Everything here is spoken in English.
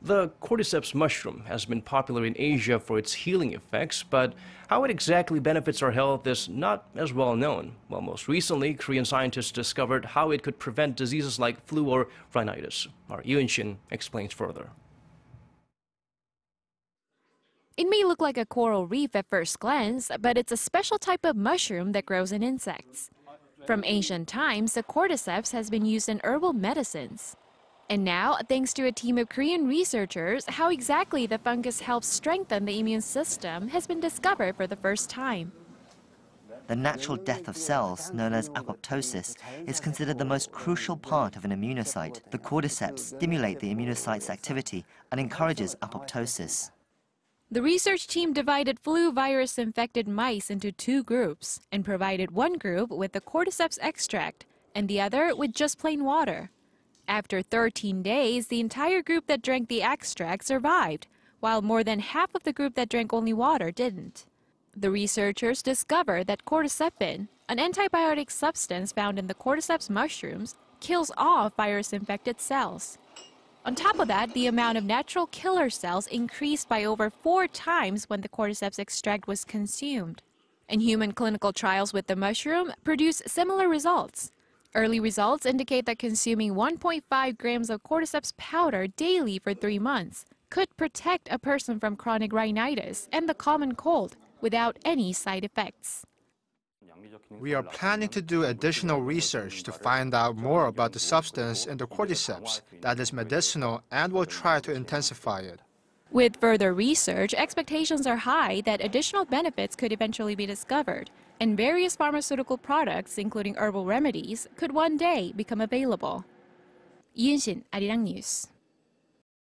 The cordyceps mushroom has been popular in Asia for its healing effects, but how it exactly benefits our health is not as well known. Well, most recently, Korean scientists discovered how it could prevent diseases like flu or rhinitis. Our Yoon Shin explains further. It may look like a coral reef at first glance, but it's a special type of mushroom that grows in insects. From ancient times, the cordyceps has been used in herbal medicines. And now, thanks to a team of Korean researchers, how exactly the fungus helps strengthen the immune system has been discovered for the first time. The natural death of cells, known as apoptosis, is considered the most crucial part of an immunocyte. The cordyceps stimulate the immunocyte's activity and encourages apoptosis. The research team divided flu virus infected mice into two groups and provided one group with the cordyceps extract and the other with just plain water. After 13 days, the entire group that drank the extract survived, while more than half of the group that drank only water didn't. The researchers discovered that cordycepin, an antibiotic substance found in the cordyceps mushrooms, kills off virus-infected cells. On top of that, the amount of natural killer cells increased by over four times when the cordyceps extract was consumed. And human clinical trials with the mushroom produced similar results. Early results indicate that consuming 1.5 grams of cordyceps powder daily for three months could protect a person from chronic rhinitis and the common cold without any side effects. We are planning to do additional research to find out more about the substance in the cordyceps that is medicinal and will try to intensify it. With further research, expectations are high that additional benefits could eventually be discovered, and various pharmaceutical products, including herbal remedies, could one day become available. 이은신, 아리랑 뉴스.